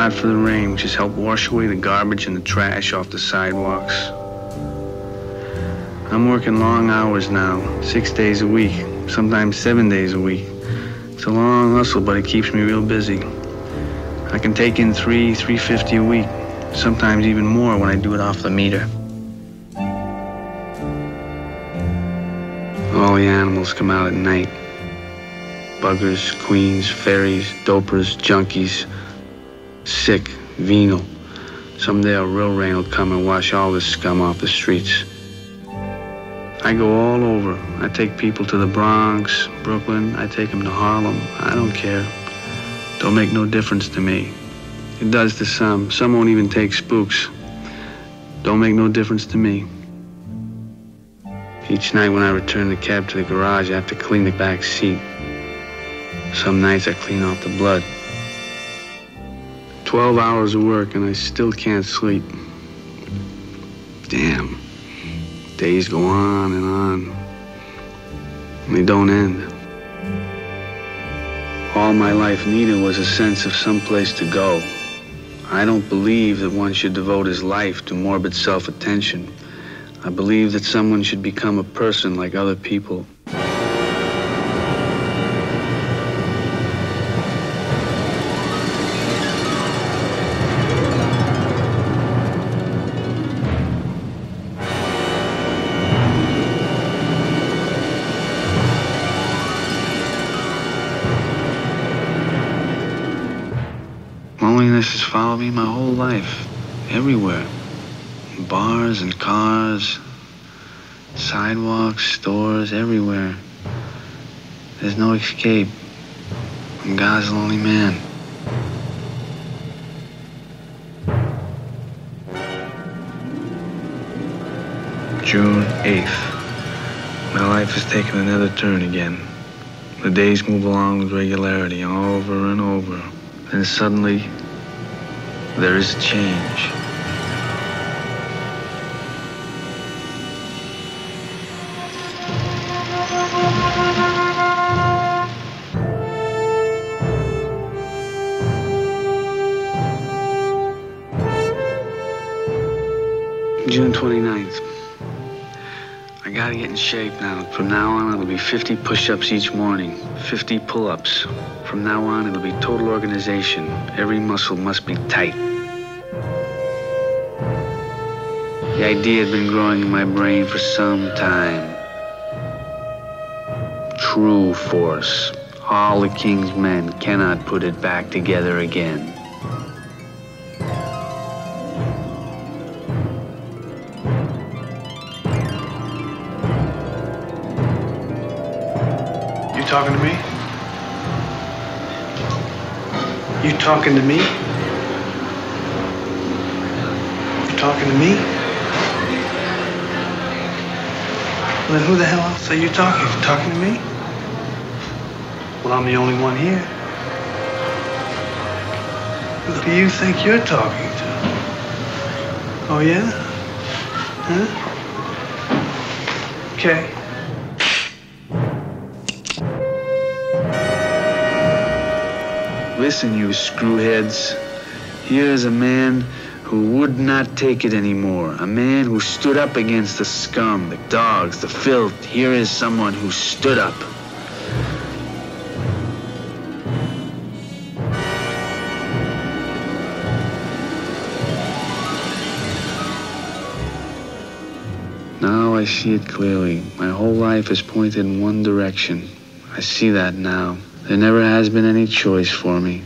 God for the rain, which has helped wash away the garbage and the trash off the sidewalks. I'm working long hours now, six days a week, sometimes seven days a week. It's a long hustle, but it keeps me real busy. I can take in three, 350 a week, sometimes even more when I do it off the meter. All the animals come out at night. Buggers, queens, fairies, dopers, junkies, sick, venal. Someday a real rain will come and wash all this scum off the streets. I go all over. I take people to the Bronx, Brooklyn. I take them to Harlem. I don't care. Don't make no difference to me. It does to some. Some won't even take spooks. Don't make no difference to me. Each night when I return the cab to the garage, I have to clean the back seat. Some nights I clean off the blood. 12 hours of work and I still can't sleep. Damn. Days go on and on. And they don't end. All my life needed was a sense of some place to go. I don't believe that one should devote his life to morbid self-attention. I believe that someone should become a person like other people. Me my whole life, everywhere. Bars and cars, sidewalks, stores, everywhere. There's no escape. I'm God's lonely man. June 8th. My life has taken another turn again. The days move along with regularity over and over. Then suddenly, there is a change. June 29th. I gotta get in shape now. From now on, it'll be 50 push-ups each morning, 50 pull-ups. From now on, it'll be total organization. Every muscle must be tight. The idea had been growing in my brain for some time. True force. All the king's men cannot put it back together again. You talking to me? You talking to me? You talking to me? Well, then who the hell else are you talking to? Talking to me? Well, I'm the only one here. Who do you think you're talking to? Oh, yeah? Huh? Okay. Listen, you screwheads. Here is a man who would not take it anymore. A man who stood up against the scum, the dogs, the filth. Here is someone who stood up. Now I see it clearly. My whole life is pointed in one direction. I see that now. There never has been any choice for me.